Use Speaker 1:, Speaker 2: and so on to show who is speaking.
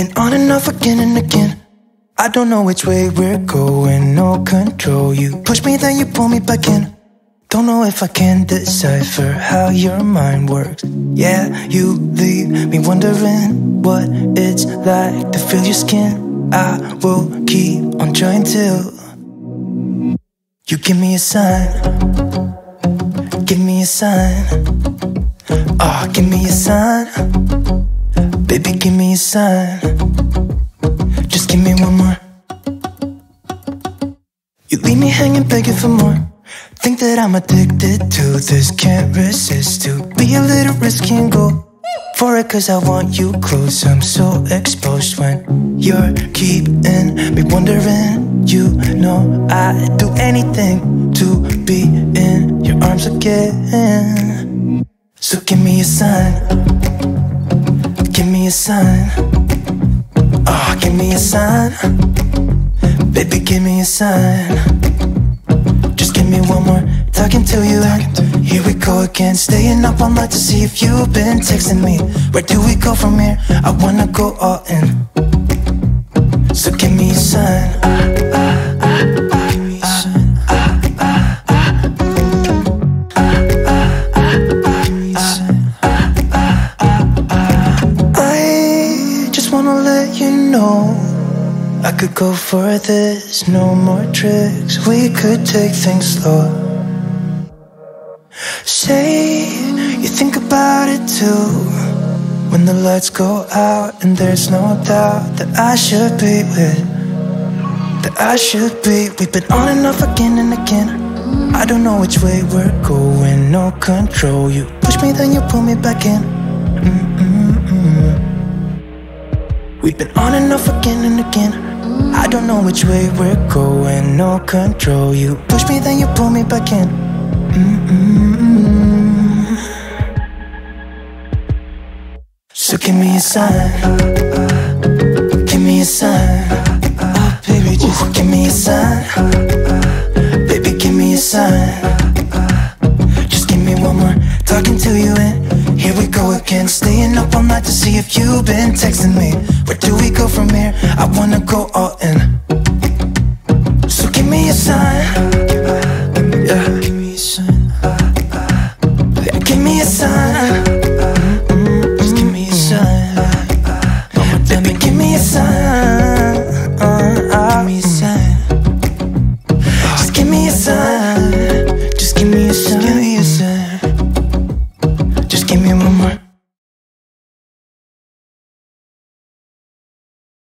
Speaker 1: been on and off again and again. I don't know which way we're going, no control. You push me, then you pull me back in. Don't know if I can decipher how your mind works. Yeah, you leave me wondering what it's like to feel your skin. I will keep on trying till you give me a sign. Give me a sign. Ah, oh, give me a sign. Baby, give me a sign. Just give me one more. You leave me hanging, begging for more. Think that I'm addicted to this, can't resist to be a little risky and go for it cause I want you close. I'm so exposed when you're keeping me wondering. You know I'd do anything to be in your arms again. So give me a sign. Give me a sign. Oh, give me a sign. Baby, give me a sign. Just give me one more talking to you. Here we go again, staying up all night to see if you've been texting me. Where do we go from here? I wanna go all in. So give me a sign. Know. I could go for this, no more tricks. We could take things slow. Say you think about it too. When the lights go out and there's no doubt that I should be with, that I should be. We've been on and off again and again. I don't know which way we're going, no control. You push me, then you pull me back in. Mm-mm-mm. We've been on and off again and again. I don't know which way we're going, no control. You push me, then you pull me back in. Mm-mm-mm. So give me a sign. Give me a sign. Baby, just give me a sign. Baby, give me a sign. Go again. Staying up all night to see if you've been texting me. Where do we go from here? I wanna go all in. Give me one more.